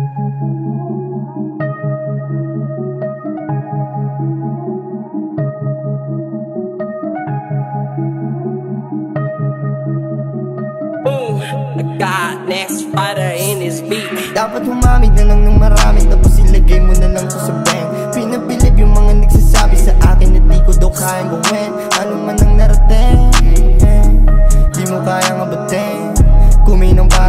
Got next fighter in this beat. Dapat humamig na lang ng marami Tapos ilagay mo na lang to sa bank. Pinabilib yung mga nagsasabi sa akin Na di ko daw kayang gawin Ano man ang narating Di mo kayang abatin Kuminong parang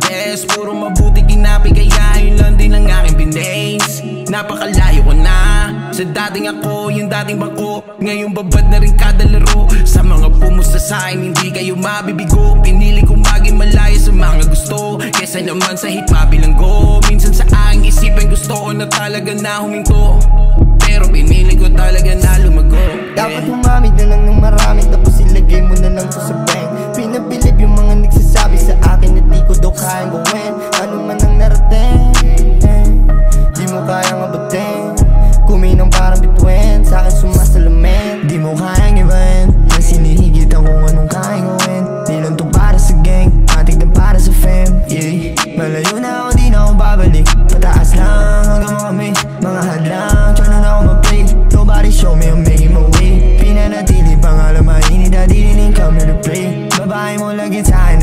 best. Puro mabuti kinapi kaya yun lang din ang aking binays Napakalayo ko na. Sa dating ako, yung dating bangko Ngayon babad na rin kada laro. Sa mga pumusta sa akin, hindi kayo mabibigo. Pinili ko maging malayo sa mga gusto. Kesa naman sa hit mabilanggo Minsan sa aking isipan gusto ko na talaga na huminto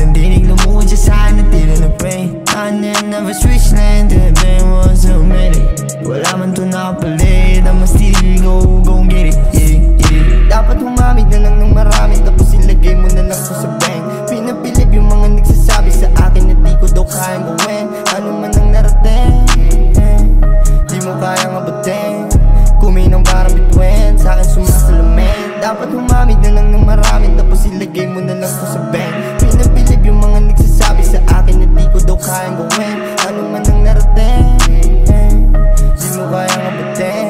Ang dinig lumuhod siya sa akin At tila na pray I never switch lane To the blame was so many. Wala man to nakapalit I'ma still go, go get it Yeah, yeah Dapat humamig na lang ng marami Tapos ilagay mo na lang to sa bank. Pinabilib yung mga nagsasabi sa akin Na di ko daw kayang gawin Ano man ang narating Di mo kayang abatin Kuminong parang bituin Sa akin sumasalamin. Dapat humamig na lang ng marami Tapos ilagay mo na lang to sa bank Pinabilib yung mga nagsasabi sa akin Na di ko daw kayang gawin. Ano man ang narating Di mo kayang abatin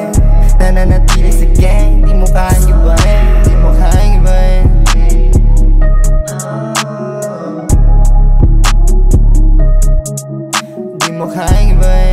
Nananatili sa gang Di mo kayang ibahin Di mo kayang ibahin. Di mo kayang ibahin